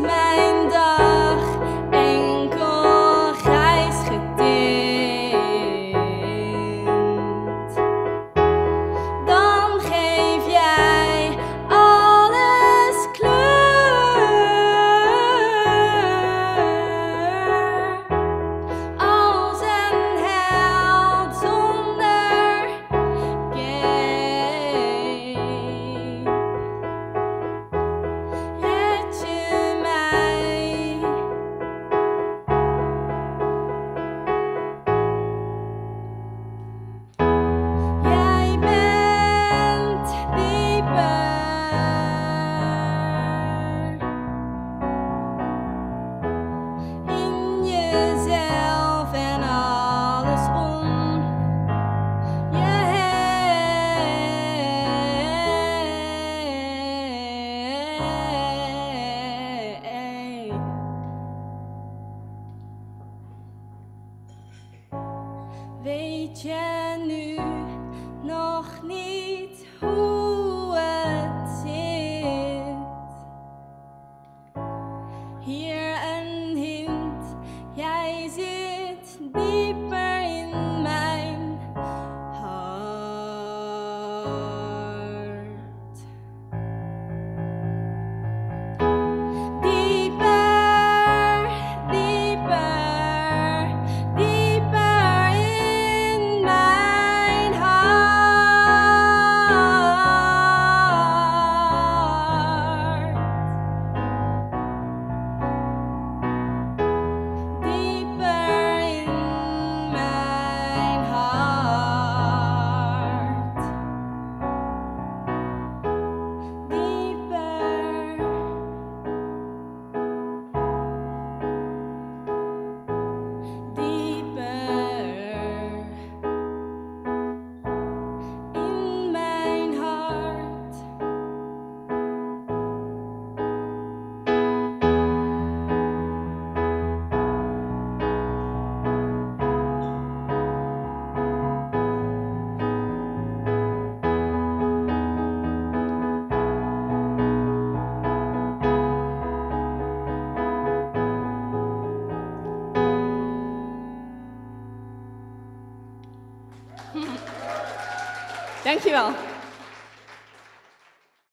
smile. Weet je nu nog niet hoe het zit? Hier een hint, jij zit dieper in mijn hart. Dankjewel.